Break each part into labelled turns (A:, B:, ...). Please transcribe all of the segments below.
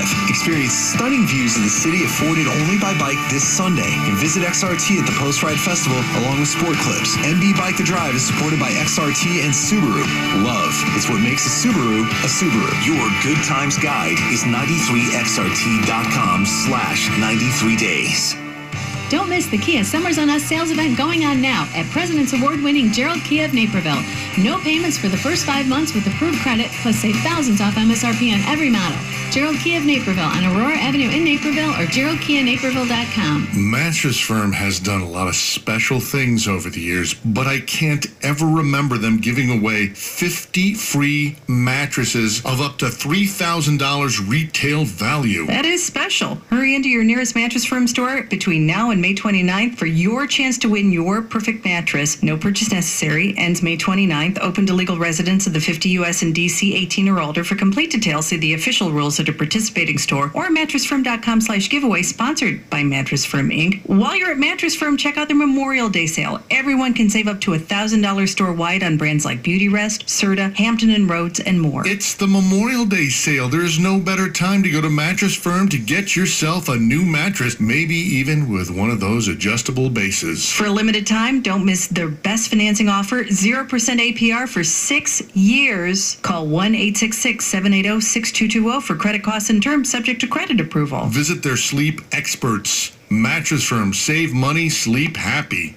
A: Drive. Experience stunning views of the city afforded only by bike this Sunday and visit XRT at the Post Ride Festival along with Sport Clips. MB Bike the Drive is supported by XRT and Subaru. Love is what makes a Subaru a Subaru. Your good times guide is 93xrt.com slash 93 days.
B: Don't miss the Kia Summers on Us sales event going on now at President's Award winning Gerald Kia of Naperville. No payments for the first five months with approved credit, plus save thousands off MSRP on every model. Gerald Kia of Naperville on Aurora Avenue in Naperville or GeraldKiaNaperville.com.
C: Mattress Firm has done a lot of special things over the years, but I can't ever remember them giving away 50 free mattresses of up to $3,000 retail value.
D: That is special. Hurry into your nearest Mattress Firm store between now and May 29th for your chance to win your perfect mattress. No purchase necessary. Ends May 29th. Open to legal residents of the 50 U.S. and D.C. 18 or older. For complete details, see the official rules at a participating store or mattressfirm.com slash giveaway sponsored by Mattress Firm Inc. While you're at Mattress Firm, check out their Memorial Day sale. Everyone can save up to $1,000 store wide on brands like Beautyrest, Serta, Hampton and Rhodes, and more.
C: It's the Memorial Day sale. There's no better time to go to Mattress Firm to get yourself a new mattress, maybe even with one of those adjustable bases.
D: For a limited time, don't miss their best financing offer 0% APR for six years. Call 1 866 780 6220 for credit costs and terms subject to credit approval.
C: Visit their sleep experts. Mattress Firm. Save money, sleep happy.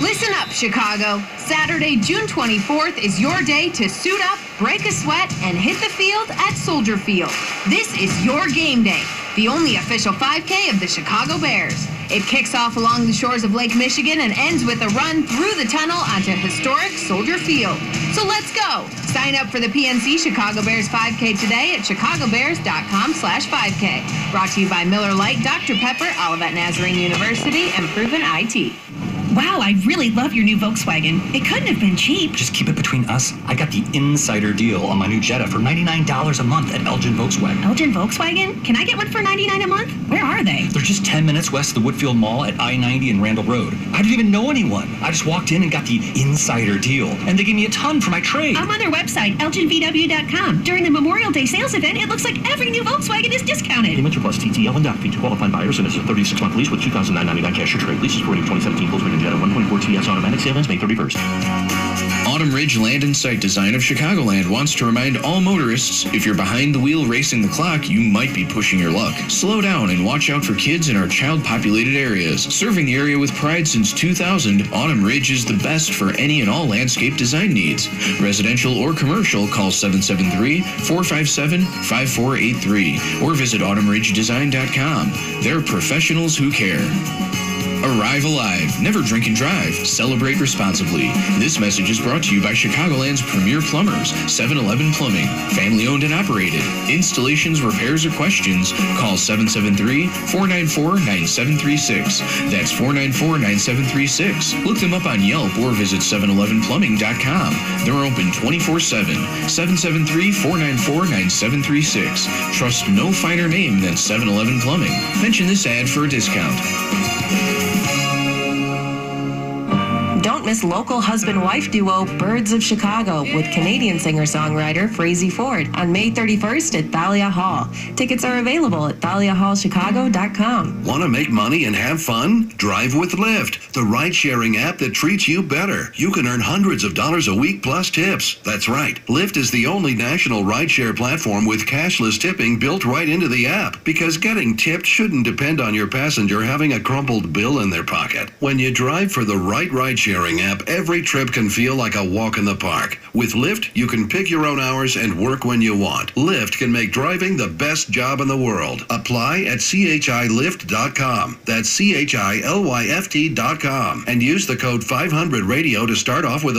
E: Listen up, Chicago. Saturday, June 24th is your day to suit up, break a sweat, and hit the field at Soldier Field. This is your game day, the only official 5K of the Chicago Bears. It kicks off along the shores of Lake Michigan and ends with a run through the tunnel onto historic Soldier Field. So let's go. Sign up for the PNC Chicago Bears 5K today at chicagobears.com slash 5K. Brought to you by Miller Lite, Dr. Pepper, Olivet Nazarene University, and Proven IT.
D: Wow, I really love your new Volkswagen. It couldn't have been cheap.
F: Just keep it between us. I got the insider deal on my new Jetta for $99 a month at Elgin Volkswagen.
D: Elgin Volkswagen? Can I get one for 99 a month? Where are they?
F: They're just 10 minutes west of the Woodfield Mall at I-90 and Randall Road. I didn't even know anyone. I just walked in and got the insider deal. And they gave me a ton for my trade.
D: I'm on their website, elginvw.com. During the Memorial Day sales event, it looks like every new Volkswagen is discounted.
G: Payment plus TTL and doc fee to qualifying buyers and is a 36-month lease with 2,999 cash or trade. Leases for new 2017 Volkswagen Jetta 1.4 TS automatic sale ends May 31st.
H: Autumn Ridge Land and Site Design of Chicagoland wants to remind all motorists if you're behind the wheel racing the clock, you might be pushing your luck. Slow down and watch out for kids in our child populated areas. Serving the area with pride since 2000, Autumn Ridge is the best for any and all landscape design needs. Residential or commercial, call 773 457 5483 or visit autumnridgedesign.com. They're professionals who care. Arrive alive. Never drink and drive. Celebrate responsibly. This message is brought to you by Chicagoland's premier plumbers, 7-Eleven Plumbing. Family owned and operated. Installations, repairs, or questions, call 773-494-9736. That's 494-9736. Look them up on Yelp or visit 711plumbing.com. They're open 24-7. 773-494-9736. Trust no finer name than 7-Eleven Plumbing. Mention this ad for a discount.
I: Miss local husband-wife duo Birds of Chicago with Canadian singer-songwriter Frazey Ford on May 31st at Thalia Hall. Tickets are available at thaliahallchicago.com.
J: Want to make money and have fun? Drive with Lyft, the ride-sharing app that treats you better. You can earn hundreds of dollars a week plus tips. That's right. Lyft is the only national rideshare platform with cashless tipping built right into the app because getting tipped shouldn't depend on your passenger having a crumpled bill in their pocket. When you drive for the right app, every trip can feel like a walk in the park. With Lyft, you can pick your own hours and work when you want. Lyft can make driving the best job in the world. Apply at chilyft.com. That's C-H-I-L-Y-F-T.com. And use the code 500 radio to start off with a